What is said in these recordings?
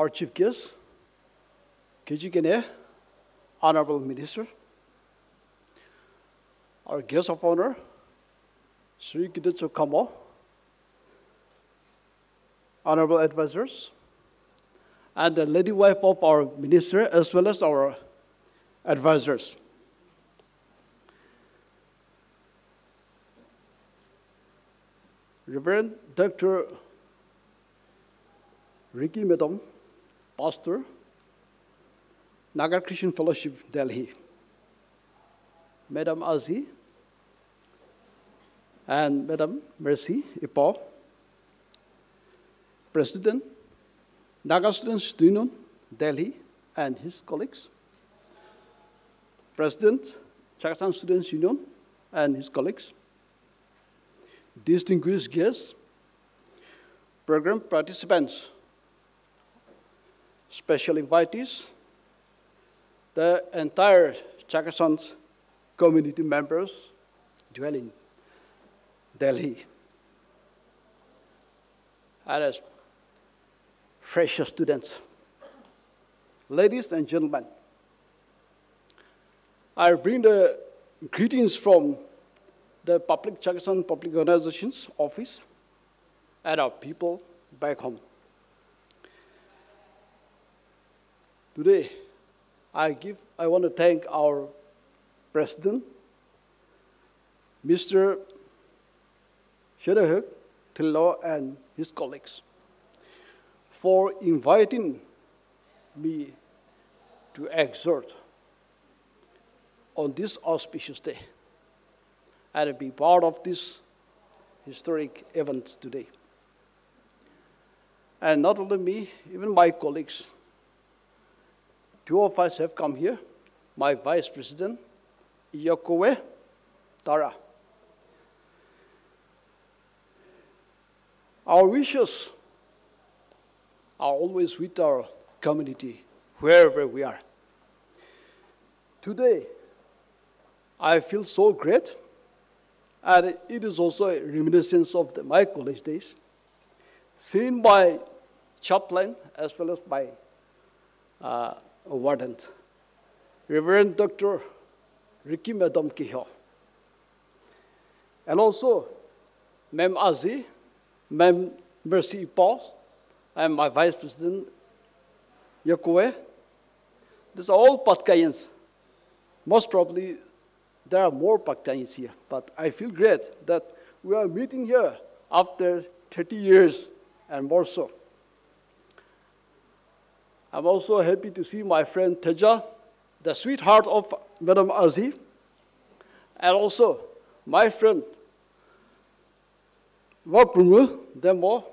our chief guest, Kejikene, Honorable Minister, our guest of honor, Sri Kitetsu Kamo, honorable advisors, and the lady wife of our minister, as well as our advisors. Reverend Dr. Ricky Medom, Pastor, Naga Christian Fellowship, Delhi. Madam Azi and Madam Mercy Ipo, President, Naga Students Union, Delhi, and his colleagues. President, Chakhesang Students Union, and his colleagues. Distinguished guests, program participants, special invitees, the entire Chakhesang community members dwelling Delhi. And as fresh students, ladies and gentlemen, I bring the greetings from the Public Jackson Public Organizations Office and our people back home. Today, I give, I want to thank our President, Mr. Shedahuk Tillo and his colleagues for inviting me to exhort on this auspicious day and be part of this historic event today. And not only me, even my colleagues. Two of us have come here, my Vice President, Iyokowe Tara. Our wishes are always with our community, wherever we are. Today, I feel so great, and it is also a reminiscence of the, my college days, seen by chaplain as well as by uh, warden, Reverend Dr. Ricky Madam Kiho. And also, Mem Azi, Mem Mercy Paul, and my Vice President, Yokoe. These are all Patkayans. Most probably, there are more Patkayans here, but I feel great that we are meeting here after 30 years and more so. I'm also happy to see my friend Teja, the sweetheart of Madam Aziz, and also my friend Wapumu Demo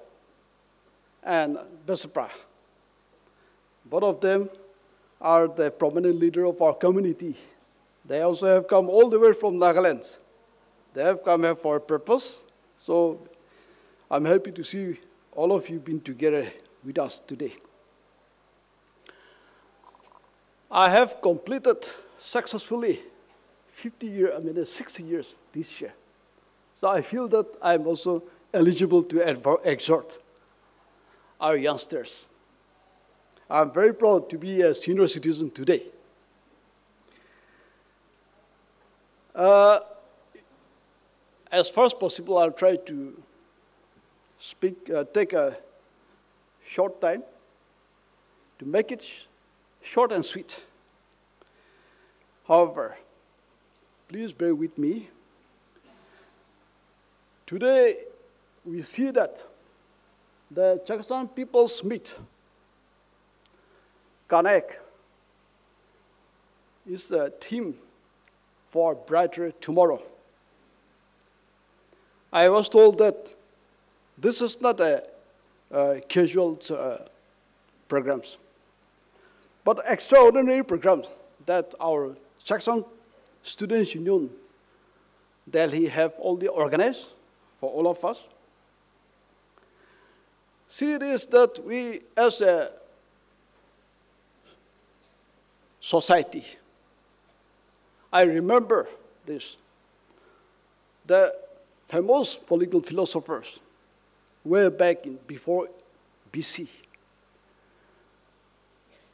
and Besapra. Both of them are the prominent leader of our community. They also have come all the way from Nagaland. They have come here for a purpose. So I'm happy to see all of you being together with us today. I have completed successfully 50 years, I mean 60 years this year. So I feel that I'm also eligible to exhort our youngsters. I'm very proud to be a senior citizen today. Uh, as far as possible, I'll try to speak, uh, take a short time to make it short and sweet. However, please bear with me. Today, we see that the Chakhesang people's meet, Connect, is the theme for brighter tomorrow. I was told that this is not a, a casual uh, programs, but extraordinary programs that our Chakhesang Students Union Delhi have already organized for all of us. See, it is that we, as a society, I remember this. The famous political philosophers way back in before BC,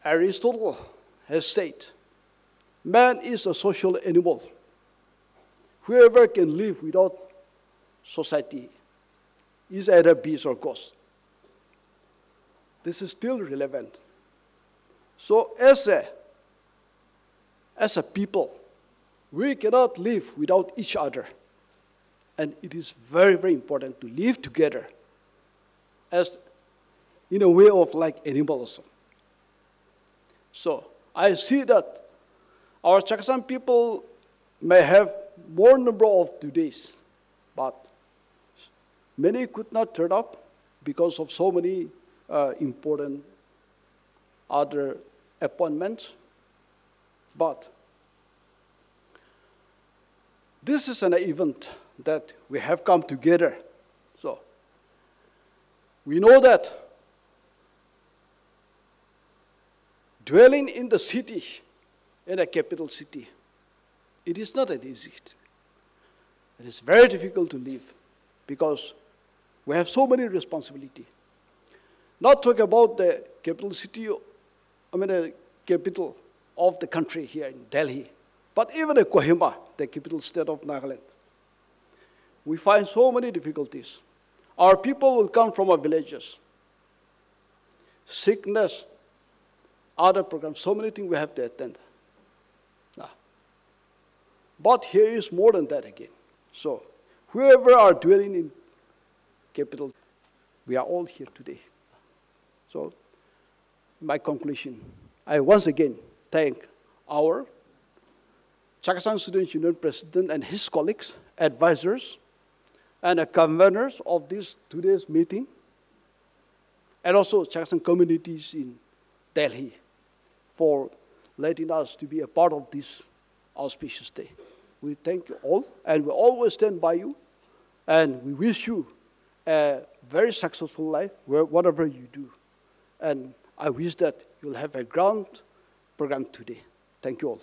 Aristotle has said, man is a social animal. Whoever can live without society is either beast or ghost. This is still relevant. So as a, as a people, we cannot live without each other. And it is very, very important to live together as in a way of like animals. So I see that our Chakhesang people may have more number of today's, but many could not turn up because of so many uh, important other appointments. But this is an event that we have come together. So we know that dwelling in the city, in a capital city, it is not an easy. It is very difficult to live because we have so many responsibility. Not talk about the capital city, I mean the capital of the country here in Delhi, but even the Kohima, the capital state of Nagaland. We find so many difficulties. Our people will come from our villages. Sickness, other programs, so many things we have to attend. But here is more than that again. So, whoever are dwelling in capital, we are all here today. So, my conclusion, I once again thank our Chakhesang Students Union President and his colleagues, advisors, and the conveners of this today's meeting, and also Chakhesang communities in Delhi for letting us to be a part of this auspicious day. We thank you all, and we always stand by you, and we wish you a very successful life, whatever you do. And I wish that you'll have a grand program today. Thank you all.